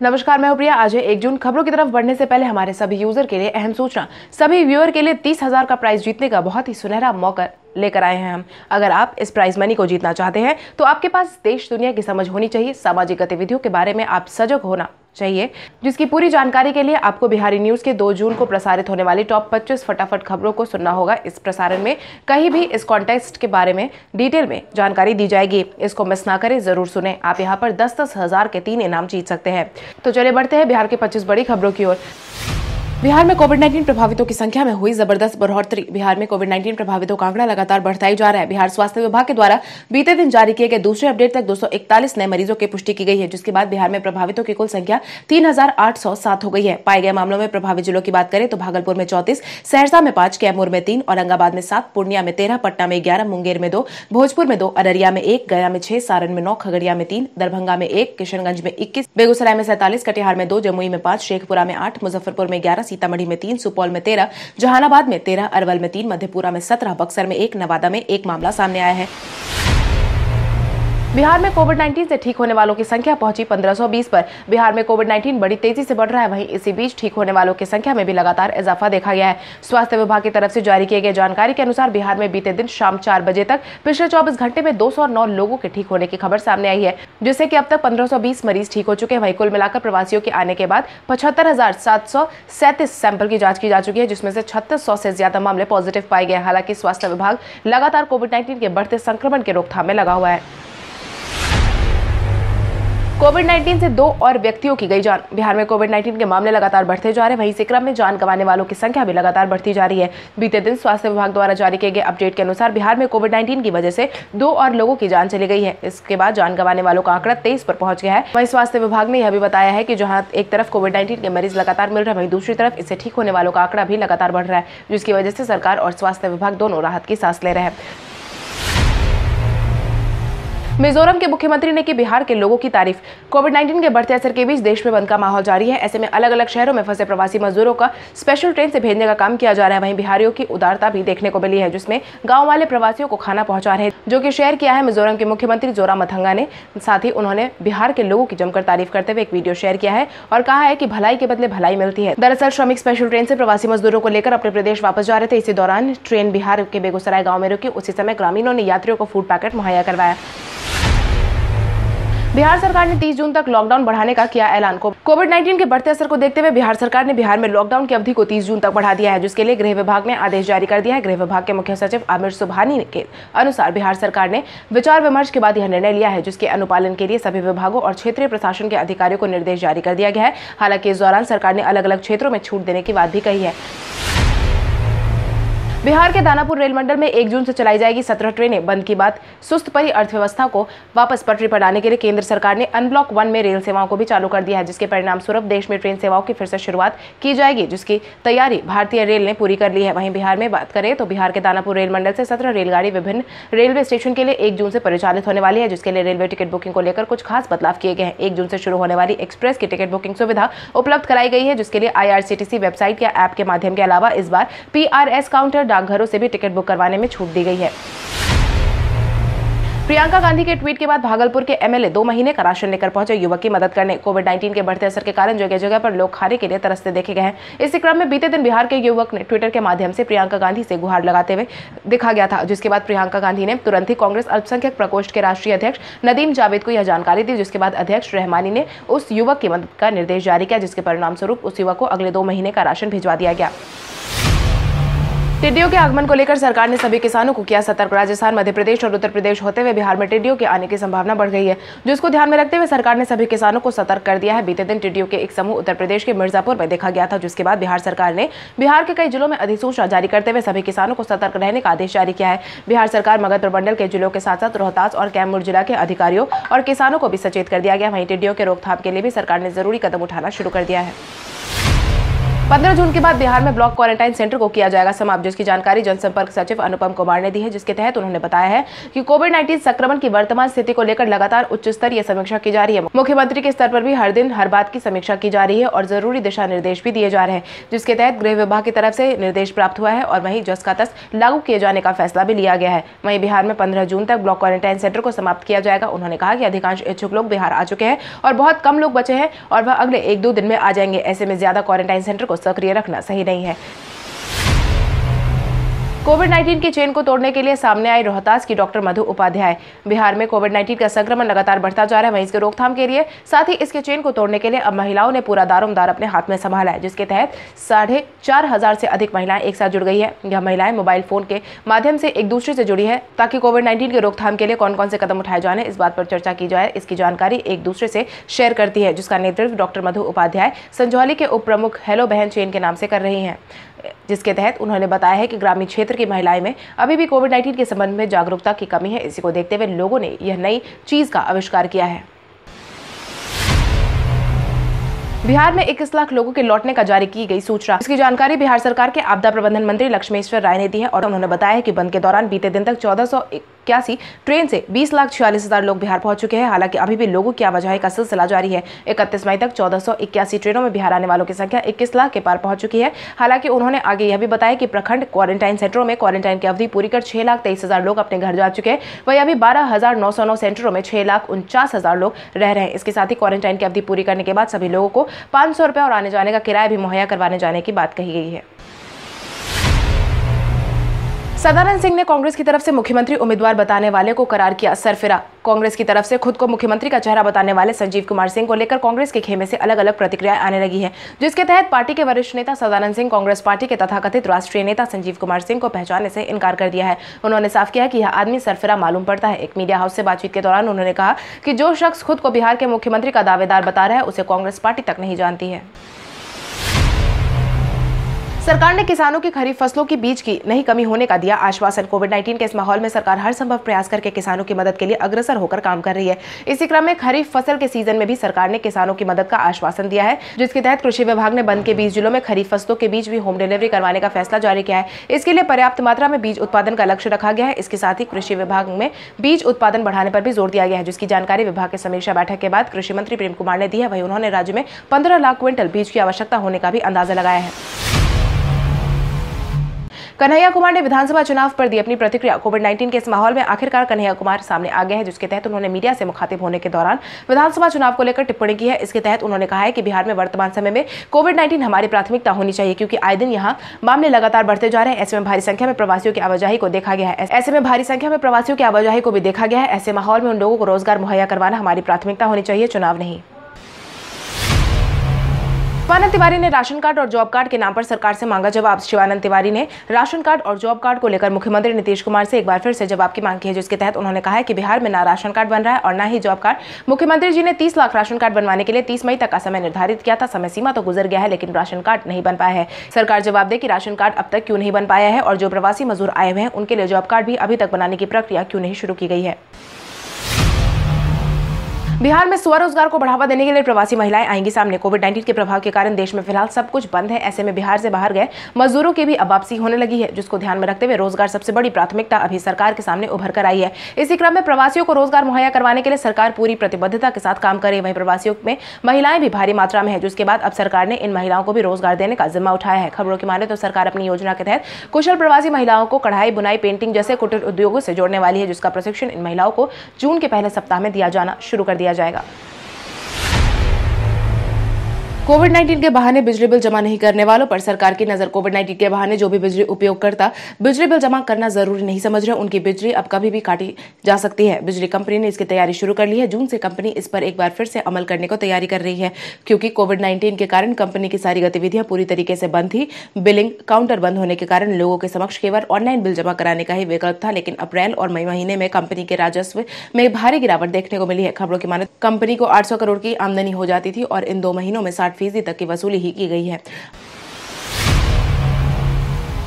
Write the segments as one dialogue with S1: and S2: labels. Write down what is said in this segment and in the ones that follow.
S1: नमस्कार, मैं प्रिया। आज एक जून खबरों की तरफ़ बढ़ने से पहले हमारे सभी यूज़र के लिए अहम सूचना। सभी व्यूअर के लिए तीस हज़ार का प्राइस जीतने का बहुत ही सुनहरा मौका। लेकर आए हैं हम। अगर आप इस प्राइज मनी को जीतना चाहते हैं तो आपके पास देश दुनिया की समझ होनी चाहिए, सामाजिक गतिविधियों के बारे में आप सजग होना चाहिए, जिसकी पूरी जानकारी के लिए आपको बिहारी न्यूज़ के 2 जून को प्रसारित होने वाली टॉप 25 फटाफट खबरों को सुनना होगा। इस प्रसारण में कहीं भी इस कॉन्टेस्ट के बारे में डिटेल में जानकारी दी जाएगी। इसको मिस ना करें, ज़रूर सुने। आप यहाँ पर दस दस हज़ार के तीन इनाम जीत सकते हैं। तो चले बढ़ते हैं बिहार के पच्चीस बड़ी खबरों की ओर। बिहार में कोविड 19 प्रभावितों की संख्या में हुई ज़बरदस्त बढ़ोतरी। बिहार में कोविड 19 प्रभावितों का आंकड़ा लगातार बढ़ता ही जा रहा है। बिहार स्वास्थ्य विभाग के द्वारा बीते दिन जारी किए गए दूसरे अपडेट तक 241 नए मरीजों की पुष्टि की गई है, जिसके बाद बिहार में प्रभावितों की कुल संख्या तीन हज़ार आठ सौ सात हो गई है। पाए गए मामलों में प्रभावित जिलों की बात करें तो भागलपुर में चौतीस, सहरसा में पाँच, कैमूर में तीन औरंगाबाद में सात, पूर्णिया में तेरह, पटना में ग्यारह, मुंगेर में दो, भोजपुर में दो, अररिया में एक, गया में छह, सारण में नौ, खगड़िया में तीन, दरभंगा में एक, किशनगंज में इक्कीस, बेगूसराय में सैंतालीस, कटिहार में दो, जमुई में पाँच, शेखपुरा में आठ, मुजफ्फरपुर में ग्यारह सीतामढ़ी में तीन, सुपौल में तेरह, जहानाबाद में तेरह, अरवल में तीन, मधेपुरा में सत्रह, बक्सर में एक, नवादा में एक मामला सामने आया है। बिहार में कोविड 19 से ठीक होने वालों की संख्या पहुँची 1520 पर। बिहार में कोविड 19 बड़ी तेज़ी से बढ़ रहा है, वहीं इसी बीच ठीक होने वालों की संख्या में भी लगातार इजाफा देखा गया है। स्वास्थ्य विभाग की तरफ़ से जारी किए गए जानकारी के अनुसार बिहार में बीते दिन शाम चार बजे तक पिछले चौबीस घंटे में दो सौ नौ लोगों के ठीक होने की खबर सामने आई है, जिससे की अब तक पंद्रह मरीज़ ठीक हो चुके हैं। वही कुल मिलाकर प्रवासियों के आने के बाद पचहत्तर सैंपल की जाँच की जा चुकी है, जिसमें से छत्तीस से ज़्यादा मामले पॉजिटिव पाए गए हालाँकि स्वास्थ्य विभाग लगातार कोविड नाइन्टीन के बढ़ते संक्रमण के रोकथाम में लगा हुआ है। कोविड 19 से दो और व्यक्तियों की गई जान। बिहार में कोविड 19 के मामले लगातार बढ़ते जा रहे हैं। वहीं इसी क्रम में जान गंवाने वालों की संख्या भी लगातार बढ़ती जा रही है। बीते दिन स्वास्थ्य विभाग द्वारा जारी किए गए अपडेट के अनुसार बिहार में कोविड 19 की वजह से दो और लोगों की जान चली गई है। इसके बाद जान गंवाने वालों का आंकड़ा तेईस पर पहुँच गया है। वहीं स्वास्थ्य विभाग ने यह भी बताया है की जहाँ एक तरफ़ कोविड नाइन्टीन के मरीज़ लगातार मिल रहे हैं, वहीं दूसरी तरफ़ इससे ठीक होने वालों का आंकड़ा भी लगातार बढ़ रहा है, जिसकी वजह से सरकार और स्वास्थ्य विभाग दोनों राहत की सांस ले रहे हैं। मिजोरम के मुख्यमंत्री ने की बिहार के लोगों की तारीफ़। कोविड 19 के बढ़ते असर के बीच देश में बंद का माहौल जारी है। ऐसे में अलग अलग शहरों में फंसे प्रवासी मजदूरों का स्पेशल ट्रेन से भेजने का काम किया जा रहा है। वहीं बिहारियों की उदारता भी देखने को मिली है, जिसमें गाँव वाले प्रवासियों को खाना पहुँचा रहे जो की शेयर किया है मिजोरम के मुख्यमंत्री जोरा मथंगा ने। साथ ही उन्होंने बिहार के लोगों की जमकर तारीफ़ करते हुए एक वीडियो शेयर किया है और कहा है की भलाई के बदले भलाई मिलती है। दरअसल श्रमिक स्पेशल ट्रेन से प्रवासी मजदूरों को लेकर अपने प्रदेश वापस जा रहे थे। इसी दौरान ट्रेन बिहार के बेगूसराय गाँव में रुकी। उसी समय ग्रामीणों ने यात्रियों को फ़ूड पैकेट मुहैया करवाया। बिहार सरकार ने 30 जून तक लॉकडाउन बढ़ाने का किया ऐलान को कोविड 19 के बढ़ते असर को देखते हुए बिहार सरकार ने बिहार में लॉकडाउन की अवधि को 30 जून तक बढ़ा दिया है, जिसके लिए गृह विभाग ने आदेश जारी कर दिया है। गृह विभाग के मुख्य सचिव आमिर सुबहानी के अनुसार बिहार सरकार ने विचार विमर्श के बाद यह निर्णय लिया है, जिसके अनुपालन के लिए सभी विभागों और क्षेत्रीय प्रशासन के अधिकारियों को निर्देश जारी कर दिया गया है। हालाँकि इस दौरान सरकार ने अलग अलग क्षेत्रों में छूट देने की बात भी कही है। बिहार के दानापुर रेल मंडल में एक जून से चलाई जाएगी सत्रह ट्रेनें। बंद की बात, सुस्त परी अर्थव्यवस्था को वापस पटरी पर लाने के लिए केंद्र सरकार ने अनब्लॉक वन में रेल सेवाओं को भी चालू कर दिया है, जिसके परिणाम स्वरूप देश में ट्रेन सेवाओं की फिर से शुरुआत की जाएगी, जिसकी तैयारी भारतीय रेल ने पूरी कर ली है। वहीं बिहार में बात करें तो बिहार के दानापुर रेल मंडल से सत्रह रेलगाड़ी विभिन्न रेलवे स्टेशन के लिए एक जून से परिचालित होने वाली है, जिसके लिए रेलवे टिकट बुकिंग को लेकर कुछ खास बदलाव किए गए हैं। एक जून से शुरू होने वाली एक्सप्रेस की टिकट बुकिंग सुविधा उपलब्ध कराई गई है, जिसके लिए आई वेबसाइट या ऐप के माध्यम के अलावा इस बार पीआरएस काउंटर डाकघरों से भी टिकट बुक करवाने में छूट दी गई है। प्रियंका गांधी के ट्वीट के बाद भागलपुर के एमएलए दो महीने का राशन लेकर पहुँचे। युवक की मदद करने कोविड 19 के बढ़ते असर के कारण जगह जगह पर लोग खाने के लिए तरसते देखे गए हैं। इसी क्रम में बीते दिन बिहार के युवक ने ट्विटर के माध्यम से प्रियंका गांधी से गुहार लगाते हुए दिखा गया था, जिसके बाद प्रियंका गांधी ने तुरंत ही कांग्रेस अल्पसंख्यक प्रकोष्ठ के राष्ट्रीय अध्यक्ष नदीम जावेद को यह जानकारी दी, जिसके बाद अध्यक्ष रहमानी ने उस युवक की मदद का निर्देश जारी किया, जिसके परिणाम स्वरूप उस युवक को अगले दो महीने का राशन भिजवा दिया गया। टिड्डियों के आगमन को लेकर सरकार ने सभी किसानों को किया सतर्क। राजस्थान मध्य प्रदेश और उत्तर प्रदेश होते हुए बिहार में टिड्डियों के आने की संभावना बढ़ गई है, जिसको ध्यान में रखते हुए सरकार ने सभी किसानों को सतर्क कर दिया है। बीते दिन टिड्डियों के एक समूह उत्तर प्रदेश के मिर्जापुर में देखा गया था, जिसके बाद बिहार सरकार ने बिहार के कई जिलों में अधिसूचना जारी करते हुए सभी किसानों को सतर्क रहने का आदेश जारी किया है। बिहार सरकार मगध प्रमंडल के जिलों के साथ साथ रोहतास और कैमूर जिला के अधिकारियों और किसानों को भी सचेत कर दिया गया। वहीं टिड्डियों के रोकथाम के लिए भी सरकार ने ज़रूरी कदम उठाना शुरू कर दिया है। पंद्रह जून के बाद बिहार में ब्लॉक क्वारंटाइन सेंटर को किया जाएगा समाप्त, जिसकी जानकारी जनसंपर्क सचिव अनुपम कुमार ने दी है, जिसके तहत उन्होंने बताया है कि कोविड नाइन्टीन संक्रमण की वर्तमान स्थिति को लेकर लगातार उच्च स्तरीय समीक्षा की जा रही है। मुख्यमंत्री के स्तर पर भी हर दिन हर बात की समीक्षा की जा रही है और ज़रूरी दिशा निर्देश भी दिए जा रहे हैं, जिसके तहत गृह विभाग की तरफ़ से निर्देश प्राप्त हुआ है और वही जस का तस लागू किए जाने का फैसला भी लिया गया है। वहीं बिहार में पंद्रह जून तक ब्लॉक क्वारंटाइन सेंटर को समाप्त किया जाएगा। उन्होंने कहा कि अधिकांश इच्छुक लोग बिहार आ चुके हैं और बहुत कम लोग बचे हैं और वह अगले एक दो दिन में आ जाएँगे। ऐसे में ज़्यादा क्वारंटाइन सेंटर को सक्रिय रखना सही नहीं है। कोविड 19 की चेन को तोड़ने के लिए सामने आई रोहतास की डॉक्टर मधु उपाध्याय। बिहार में कोविड 19 का संक्रमण लगातार बढ़ता जा रहा है, वहीं इसके रोकथाम के लिए, साथ ही इसके चेन को तोड़ने के लिए अब महिलाओं ने पूरा दारोमदार अपने हाथ में संभाला है, जिसके तहत साढ़े चार हज़ार से अधिक महिलाएँ एक साथ जुड़ गई है। यह महिलाएँ मोबाइल फ़ोन के माध्यम से एक दूसरे से जुड़ी है, ताकि कोविड नाइन्टीन के रोकथाम के लिए कौन कौन से कदम उठाए जाने, इस बात पर चर्चा की जाए। इसकी जानकारी एक दूसरे से शेयर करती है, जिसका नेतृत्व डॉक्टर मधु उपाध्याय संजौली के उप प्रमुख हेलो बहन चेन के नाम से कर रही हैं। जिसके तहत उन्होंने बताया है कि ग्रामीण क्षेत्र की महिलाएँ में अभी भी कोविड 19 के संबंध में जागरूकता की कमी है। इसी को देखते हुए लोगों ने यह नई चीज़ का आविष्कार किया है। बिहार में 21 लाख लोगों के लौटने का जारी की गई सूचना। इसकी जानकारी बिहार सरकार के आपदा प्रबंधन मंत्री लक्ष्मेश्वर राय ने दी है और उन्होंने बताया है कि बंद के दौरान बीते दिन तक चौदह इक्यासी। ट्रेन से 20 लाख छियालीस हज़ार लोग बिहार पहुँच चुके हैं। हालाँकि अभी भी लोगों की आवाजाही का सिलसिला जारी है। इकतीस मई तक चौदह ट्रेनों में बिहार आने वालों की संख्या इक्कीस लाख के पार पहुँच चुकी है। हालाँकि उन्होंने आगे यह भी बताया कि प्रखंड क्वारंटाइन सेंटरों में क्वारंटाइन की अवधि पूरी कर छह लाख तेईस हज़ार लोग अपने घर जा चुके हैं। वही अभी बारह हज़ार नौ सौ नौ सेंटरों में छह लाख उनचास हज़ार लोग रह रहे हैं। इसके साथ ही क्वारंटाइन की अवधि पूरी करने के बाद सभी लोगों को पाँच सौ और आने जाने का किराया भी मुहैया करवाने जाने की बात कही गई है। सदानंद सिंह ने कांग्रेस की तरफ़ से मुख्यमंत्री उम्मीदवार बताने वाले को करार किया सरफिरा कांग्रेस की तरफ़ से खुद को मुख्यमंत्री का चेहरा बताने वाले संजीव कुमार सिंह को लेकर कांग्रेस के खेमे से अलग अलग प्रतिक्रियाएँ आने लगी है, जिसके तहत पार्टी के वरिष्ठ नेता सदानंद सिंह, कांग्रेस पार्टी के तथाकथित राष्ट्रीय नेता संजीव कुमार सिंह को पहचानने से इनकार कर दिया है। उन्होंने साफ़ किया कि यह आदमी सरफिरा मालूम पड़ता है। एक मीडिया हाउस से बातचीत के दौरान उन्होंने कहा कि जो शख्स खुद को बिहार के मुख्यमंत्री का दावेदार बता रहा है, उसे कांग्रेस पार्टी तक नहीं जानती है। सरकार ने किसानों की खरीफ फ़सलों की बीज की नहीं कमी होने का दिया आश्वासन। कोविड 19 के इस माहौल में सरकार हर संभव प्रयास करके किसानों की मदद के लिए अग्रसर होकर काम कर रही है। इसी क्रम में खरीफ फ़सल के सीज़न में भी सरकार ने किसानों की मदद का आश्वासन दिया है, जिसके तहत कृषि विभाग ने बंद के बीस जिलों में खरीफ फ़सलों के बीज भी होम डिलीवरी करवाने का फैसला जारी किया है। इसके लिए पर्याप्त मात्रा में बीज उत्पादन का लक्ष्य रखा गया है। इसके साथ ही कृषि विभाग में बीज उत्पादन बढ़ाने पर भी ज़ोर दिया गया है, जिसकी जानकारी विभाग की समीक्षा बैठक के बाद कृषि मंत्री प्रेम कुमार ने दी है। वही उन्होंने राज्य में पंद्रह लाख क्विंटल बीज की आवश्यकता होने का भी अंदाज़ा लगाया है। कन्हैया कुमार ने विधानसभा चुनाव पर दी अपनी प्रतिक्रिया। कोविड 19 के इस माहौल में आखिरकार कन्हैया कुमार सामने आ गए हैं, जिसके तहत उन्होंने मीडिया से मुखातिब होने के दौरान विधानसभा चुनाव को लेकर टिप्पणी की है। इसके तहत उन्होंने कहा है कि बिहार में वर्तमान समय में कोविड नाइन्टीन हमारी प्राथमिकता होनी चाहिए, क्योंकि आए दिन यहाँ मामले लगातार बढ़ते जा रहे हैं। ऐसे में भारी संख्या में प्रवासियों की आवाजाही को देखा गया है। ऐसे में भारी संख्या में प्रवासियों की आवाजाही को भी देखा गया है। ऐसे माहौल में उन लोगों को रोज़गार मुहैया करवाना हमारी प्राथमिकता होनी चाहिए, चुनाव नहीं। शिवानंद तिवारी ने राशन कार्ड और जॉब कार्ड के नाम पर सरकार से मांगा जवाब। शिवानंद तिवारी ने राशन कार्ड और जॉब कार्ड को लेकर मुख्यमंत्री नीतीश कुमार से एक बार फिर से जवाब की मांग की है, जिसके तहत उन्होंने कहा है कि बिहार में ना राशन कार्ड बन रहा है और न ही जॉब कार्ड। मुख्यमंत्री जी ने तीस लाख राशन कार्ड बनवाने के लिए तीस मई तक का समय निर्धारित किया था। समय सीमा तो गुजर गया है, लेकिन राशन कार्ड नहीं बन पाया है। सरकार जवाब दे की राशन कार्ड अब तक क्यों नहीं बन पाया है और जो प्रवासी मजदूर आए हुए हैं, उनके लिए जॉब कार्ड भी अभी तक बनाने की प्रक्रिया क्यों नहीं शुरू की गई है? बिहार में स्वरोजगार को बढ़ावा देने के लिए प्रवासी महिलाएँ आएँगी सामने। कोविड नाइन्टीन के प्रभाव के कारण देश में फ़िलहाल सब कुछ बंद है। ऐसे में बिहार से बाहर गए मजदूरों की भी अब वापसी होने लगी है, जिसको ध्यान में रखते हुए रोज़गार सबसे बड़ी प्राथमिकता अभी सरकार के सामने उभर कर आई है। इसी क्रम में प्रवासियों को रोज़गार मुहैया करवाने के लिए सरकार पूरी प्रतिबद्धता के साथ काम करे वही प्रवासियों में महिलाएँ भी भारी मात्रा में है, जिसके बाद अब सरकार ने इन महिलाओं को भी रोज़गार देने का जिम्मा उठाया है। खबरों की माने तो सरकार अपनी योजना के तहत कुशल प्रवासी महिलाओं को कढ़ाई, बुनाई, पेंटिंग जैसे कुटीर उद्योगों से जोड़ने वाली है, जिसका प्रशिक्षण इन महिलाओं को जून के पहले सप्ताह में दिया जाना शुरू कर दिया जाएगा। कोविड 19 के बहाने बिजली बिल जमा नहीं करने वालों पर सरकार की नज़र कोविड 19 के बहाने जो भी बिजली उपयोग करता बिजली बिल जमा करना ज़रूरी नहीं समझ रहे उनकी बिजली अब कभी भी काटी जा सकती है। बिजली कंपनी ने इसकी तैयारी शुरू कर ली है। जून से कंपनी इस पर एक बार फिर से अमल करने को तैयारी कर रही है, क्योंकि कोविड नाइन्टीन के कारण कंपनी की सारी गतिविधियाँ पूरी तरीके से बंद थी। बिलिंग काउंटर बंद होने के कारण लोगों के समक्ष केवल ऑनलाइन बिल जमा कराने का ही विकल्प था, लेकिन अप्रैल और मई महीने में कंपनी के राजस्व में भारी गिरावट देखने को मिली है। खबरों की माने कंपनी को आठ सौ करोड़ की आमदनी हो जाती थी और इन दो महीनों में साठ फ़ीसदी तक की वसूली ही की गई है।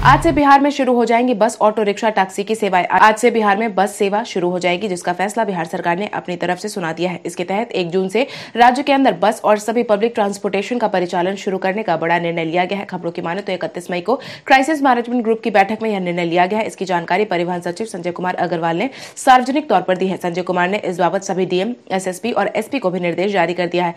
S1: आज से बिहार में शुरू हो जाएँगी बस, ऑटो, रिक्शा, टैक्सी की सेवाएँ। आज से बिहार में बस सेवा शुरू हो जाएगी, जिसका फैसला बिहार सरकार ने अपनी तरफ़ से सुना दिया है। इसके तहत एक जून से राज्य के अंदर बस और सभी पब्लिक ट्रांसपोर्टेशन का परिचालन शुरू करने का बड़ा निर्णय लिया गया है। खबरों की माने तो इकतीस मई को क्राइसिस मैनेजमेंट ग्रुप की बैठक में यह निर्णय लिया गया है। इसकी जानकारी परिवहन सचिव संजय कुमार अग्रवाल ने सार्वजनिक तौर पर दी है। संजय कुमार ने इस बाबत सभी डीएम, एसएसपी और एसपी को भी निर्देश जारी कर दिया है।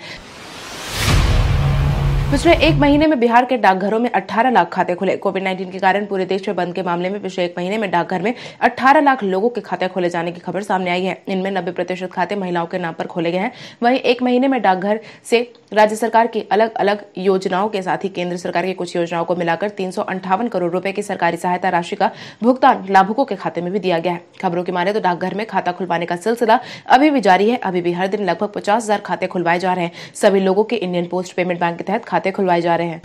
S1: पिछले एक महीने में बिहार के डाकघरों में 18 लाख खाते खुले। कोविड 19 के कारण पूरे देश में बंद के मामले में पिछले एक महीने में डाकघर में 18 लाख लोगों के खाते खोले जाने की खबर सामने आई है। इनमें नब्बे प्रतिशत खाते महिलाओं के नाम पर खोले गए हैं। वहीं एक महीने में डाकघर से राज्य सरकार की अलग अलग योजनाओं के साथ ही केंद्र सरकार की कुछ योजनाओं को मिलाकर तीन करोड़ रुपए की सरकारी सहायता राशि का भुगतान लाभुकों के खाते में भी दिया गया है। खबरों की माने तो डाकघर में खाता खुलवाने का सिलसिला अभी भी जारी है। अभी भी हर दिन लगभग पचास खाते खुलवाए जा रहे हैं। सभी लोगों के इंडियन पोस्ट पेमेंट बैंक के तहत खाते खुलवाए जा रहे हैं।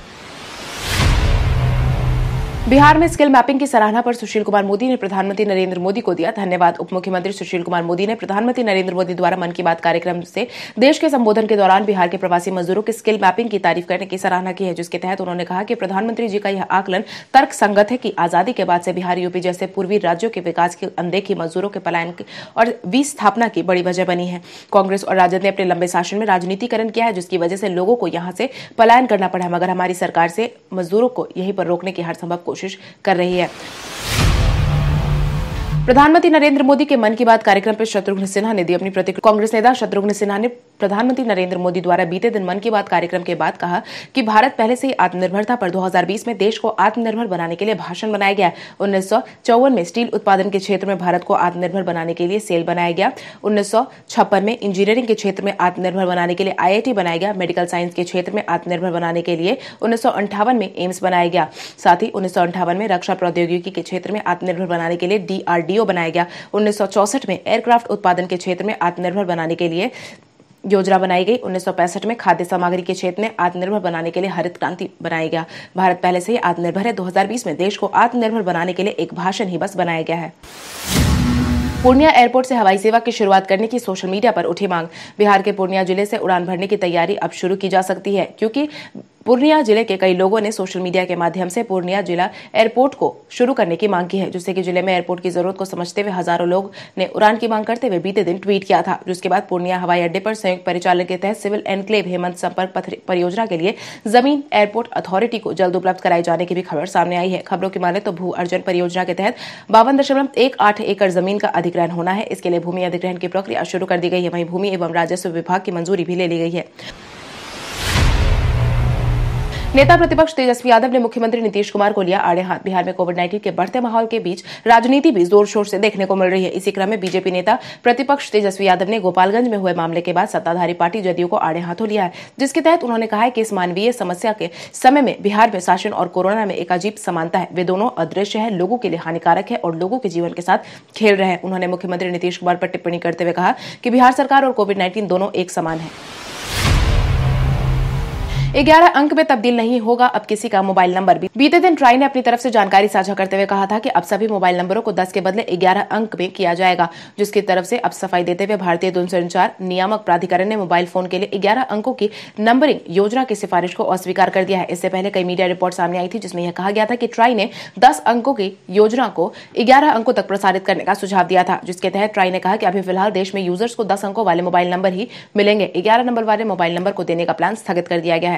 S1: बिहार में स्किल मैपिंग की सराहना पर सुशील कुमार मोदी ने प्रधानमंत्री नरेंद्र मोदी को दिया धन्यवाद। उप मुख्यमंत्री सुशील कुमार मोदी ने प्रधानमंत्री नरेंद्र मोदी द्वारा मन की बात कार्यक्रम से देश के संबोधन के दौरान बिहार के प्रवासी मजदूरों की स्किल मैपिंग की तारीफ़ करने की सराहना की है, जिसके तहत उन्होंने कहा कि प्रधानमंत्री जी का यह आकलन तर्क संगत है कि आज़ादी के बाद से बिहार यूपी जैसे पूर्वी राज्यों के विकास की अनदेखी मजदूरों के पलायन और विस्थापना की बड़ी वजह बनी है। कांग्रेस और राजद ने अपने लंबे शासन में राजनीतिकरण किया है, जिसकी वजह से लोगों को यहाँ से पलायन करना पड़ा मगर हमारी सरकार से मजदूरों को यहीं पर रोकने की हर संभव कोशिश कर रही है। प्रधानमंत्री नरेंद्र मोदी के मन की बात कार्यक्रम पर शत्रुघ्न सिन्हा ने दी अपनी प्रतिक्रिया। कांग्रेस नेता शत्रुघ्न सिन्हा ने प्रधानमंत्री नरेंद्र मोदी द्वारा बीते दिन मन की बात कार्यक्रम के बाद कहा कि भारत पहले से ही आत्मनिर्भर था पर 2020 में देश को आत्मनिर्भर बनाने के लिए भाषण बनाया गया। उन्नीस सौ चौवन में स्टील उत्पादन के क्षेत्र में भारत को आत्मनिर्भर बनाने के लिए सेल बनाया गया। उन्नीस सौ छप्पन में इंजीनियरिंग के क्षेत्र में आत्मनिर्भर बनाने के लिए आईआईटी बनाया गया। मेडिकल साइंस के क्षेत्र में आत्मनिर्भर बनाने के लिए उन्नीस में एम्स बनाया गया। साथ ही उन्नीस में रक्षा प्रौद्योगिकी के क्षेत्र में आत्मनिर्भर बनाने के लिए डीआरडीओ बनाया गया। उन्नीस में एयरक्राफ्ट उत्पादन के क्षेत्र में आत्मनिर्भर बनाने के लिए योजना बनाई गई। उन्नीस में खाद्य सामग्री के क्षेत्र में आत्मनिर्भर बनाने के लिए हरित क्रांति बनाया गया। भारत पहले से ही आत्मनिर्भर है। 2020 में देश को आत्मनिर्भर बनाने के लिए एक भाषण ही बस बनाया गया है। पूर्णिया एयरपोर्ट से हवाई सेवा की शुरुआत करने की सोशल मीडिया पर उठी मांग। बिहार के पूर्णिया ज़िले से उड़ान भरने की तैयारी अब शुरू की जा सकती है, क्योंकि पूर्णिया ज़िले के कई लोगों ने सोशल मीडिया के माध्यम से पूर्णिया जिला एयरपोर्ट को शुरू करने की मांग की है, जिससे कि ज़िले में एयरपोर्ट की ज़रूरत को समझते हुए हज़ारों लोग ने उड़ान की मांग करते हुए बीते दिन ट्वीट किया था, जिसके बाद पूर्णिया हवाई अड्डे पर संयुक्त परिचालन के तहत सिविल एनक्लेव हेमंत संपर्क परियोजना के लिए ज़मीन एयरपोर्ट अथॉरिटी को जल्द उपलब्ध कराए जाने की भी खबर सामने आई है। खबरों की माने तो भू अर्जन परियोजना के तहत बावन एकड़ ज़मीन का अधिग्रहण होना है। इसके लिए भूमि अधिग्रहण की प्रक्रिया शुरू कर दी गई है। वहीं भूमि एवं राजस्व विभाग की मंजूरी भी ले ली गई है। नेता प्रतिपक्ष तेजस्वी यादव ने मुख्यमंत्री नीतीश कुमार को लिया आड़े हाथ। बिहार में कोविड नाइन्टीन के बढ़ते माहौल के बीच राजनीति भी ज़ोर शोर से देखने को मिल रही है। इसी क्रम में बीजेपी नेता प्रतिपक्ष तेजस्वी यादव ने गोपालगंज में हुए मामले के बाद सत्ताधारी पार्टी जदयू को आड़े हाथों लिया है, जिसके तहत उन्होंने कहा है कि इस मानवीय समस्या के समय में बिहार में शासन और कोरोना में एक अजीब समानता है। वे दोनों अदृश्य है, लोगों के लिए हानिकारक है और लोगों के जीवन के साथ खेल रहे हैं। उन्होंने मुख्यमंत्री नीतीश कुमार पर टिप्पणी करते हुए कहा कि बिहार सरकार और कोविड नाइन्टीन दोनों एक समान है। ग्यारह अंक में तब्दील नहीं होगा, अब किसी का मोबाइल नंबर भी। बीते दिन ट्राई ने अपनी तरफ़ से जानकारी साझा करते हुए कहा था कि अब सभी मोबाइल नंबरों को 10 के बदले 11 अंक में किया जाएगा, जिसकी तरफ़ से अब सफ़ाई देते हुए भारतीय दूरसंचार नियामक प्राधिकरण ने मोबाइल फ़ोन के लिए ग्यारह अंकों की नंबरिंग योजना की सिफारिश को अस्वीकार कर दिया है। इससे पहले कई मीडिया रिपोर्ट सामने आई थी, जिसमें यह कहा गया था कि ट्राई ने दस अंकों की योजना को ग्यारह अंकों तक प्रसारित करने का सुझाव दिया था, जिसके तहत ट्राई ने कहा कि अभी फ़िलहाल देश में यूज़र्स को दस अंकों वाले मोबाइल नंबर ही मिलेंगे। ग्यारह नंबर वाले मोबाइल नंबर को देने का प्लान स्थगित कर दिया गया है।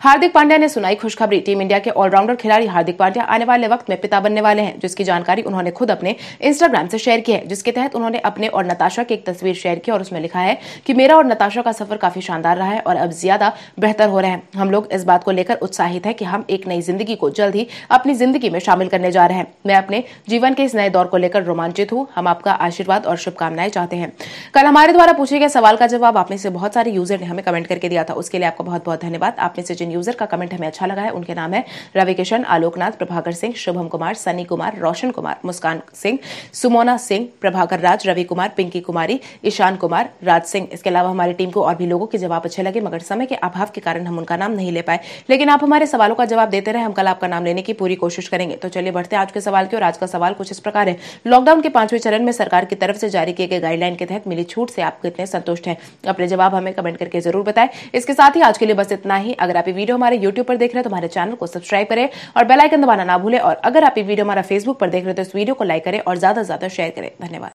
S1: हार्दिक पांड्या ने सुनाई खुशखबरी। टीम इंडिया के ऑलराउंडर खिलाड़ी हार्दिक पांड्या आने वाले वक्त में पिता बनने वाले हैं, जिसकी जानकारी उन्होंने खुद अपने इंस्टाग्राम से शेयर की है, जिसके तहत उन्होंने अपने और नताशा की एक तस्वीर शेयर की और उसमें लिखा है कि मेरा और नताशा का सफ़र काफ़ी शानदार रहा है और अब ज़्यादा बेहतर हो रहे हैं। हम लोग इस बात को लेकर उत्साहित है कि हम एक नई ज़िंदगी को जल्द ही अपनी ज़िंदगी में शामिल करने जा रहे हैं। मैं अपने जीवन के इस नए दौर को लेकर रोमांचित हूँ। हम आपका आशीर्वाद और शुभकामनाएँ चाहते हैं। कल हमारे द्वारा पूछे गए सवाल का जवाब आप में से बहुत सारे यूज़र ने हमें कमेंट करके दिया था। उसके लिए आपका बहुत बहुत धन्यवाद। आप में से जिन यूज़र का कमेंट हमें अच्छा लगा है। उनके नाम है रवि किशन आलोकनाथ, प्रभाकर सिंह, शुभम कुमार, सनी कुमार, रोशन कुमार, मुस्कान सिंह, सुमोना सिंह, प्रभाकर राज, रवि कुमार, पिंकी कुमारी, ईशान कुमार, राज सिंह। इसके अलावा हमारी टीम को और भी लोगों के जवाब अच्छे लगे, मगर समय के अभाव के कारण हम उनका नाम नहीं ले पाए। लेकिन आप हमारे सवालों का जवाब देते रहे, हम कल आपका नाम लेने की पूरी कोशिश करेंगे। तो चलिए बढ़ते आज के सवाल की और आज का सवाल कुछ इस प्रकार है। लॉकडाउन के पाँचवें चरण में सरकार की तरफ़ से जारी किए गए गाइडलाइन के तहत मिली छूट से आप कितने संतुष्ट हैं? अपने जवाब हमें कमेंट करके ज़रूर बताएँ। इसके साथ ही आज के लिए बस इतना ही। अगर आप वीडियो हमारे यूट्यूब पर देख रहे हैं तो हमारे चैनल को सब्सक्राइब करें और बेलाइकन दबाना ना भूलें। और अगर आप ये वीडियो हमारा फेसबुक पर देख रहे हो तो इस वीडियो को लाइक करें और ज़्यादा से ज़्यादा शेयर करें। धन्यवाद।